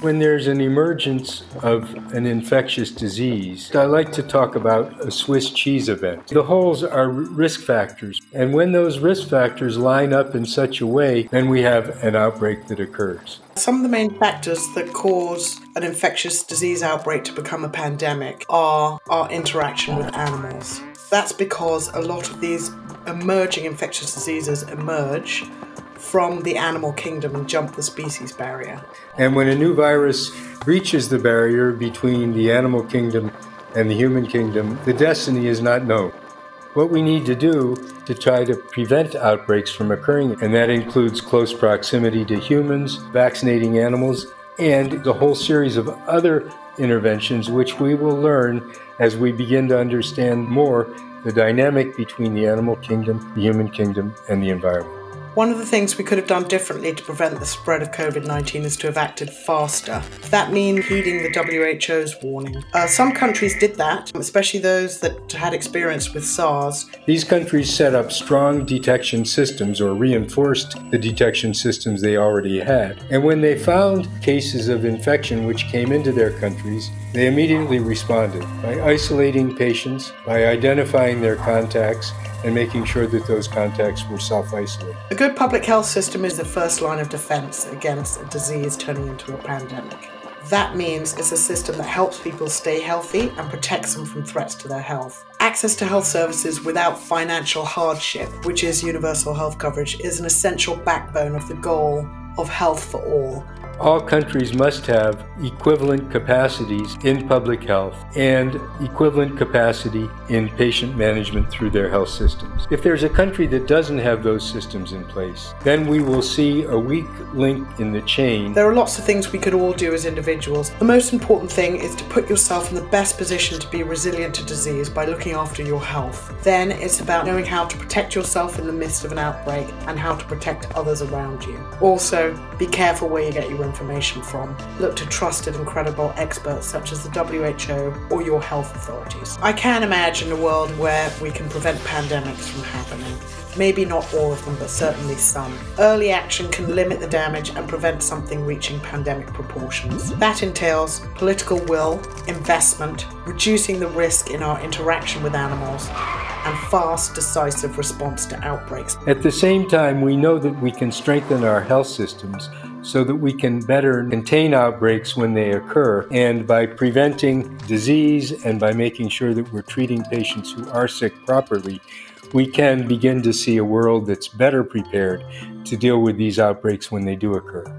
When there's an emergence of an infectious disease, I like to talk about a Swiss cheese event. The holes are risk factors, and when those risk factors line up in such a way, then we have an outbreak that occurs. Some of the main factors that cause an infectious disease outbreak to become a pandemic are our interaction with animals. That's because a lot of these emerging infectious diseases emerge from the animal kingdom and jump the species barrier. And when a new virus reaches the barrier between the animal kingdom and the human kingdom, the destiny is not known. What we need to do to try to prevent outbreaks from occurring, and that includes close proximity to humans, vaccinating animals, and the whole series of other interventions which we will learn as we begin to understand more the dynamic between the animal kingdom, the human kingdom, and the environment. One of the things we could have done differently to prevent the spread of COVID 19 is to have acted faster. That means heeding the WHO's warning. Uh, some countries did that, especially those that had experience with SARS. These countries set up strong detection systems or reinforced the detection systems they already had. And when they found cases of infection which came into their countries, they immediately responded by isolating patients, by identifying their contacts, and making sure that those contacts were self isolated. A good public health system is the first line of defense against a disease turning into a pandemic. That means it's a system that helps people stay healthy and protects them from threats to their health. Access to health services without financial hardship, which is universal health coverage, is an essential backbone of the goal of health for all all countries must have equivalent capacities in public health and equivalent capacity in patient management through their health systems. If there's a country that doesn't have those systems in place, then we will see a weak link in the chain. There are lots of things we could all do as individuals. The most important thing is to put yourself in the best position to be resilient to disease by looking after your health. Then it's about knowing how to protect yourself in the midst of an outbreak and how to protect others around you. Also, be careful where you get your information from. Look to trusted and credible experts such as the WHO or your health authorities. I can imagine a world where we can prevent pandemics from happening. Maybe not all of them, but certainly some. Early action can limit the damage and prevent something reaching pandemic proportions. That entails political will, investment, reducing the risk in our interaction with animals, and fast, decisive response to outbreaks. At the same time, we know that we can strengthen our health systems so that we can better contain outbreaks when they occur. And by preventing disease and by making sure that we're treating patients who are sick properly, we can begin to see a world that's better prepared to deal with these outbreaks when they do occur.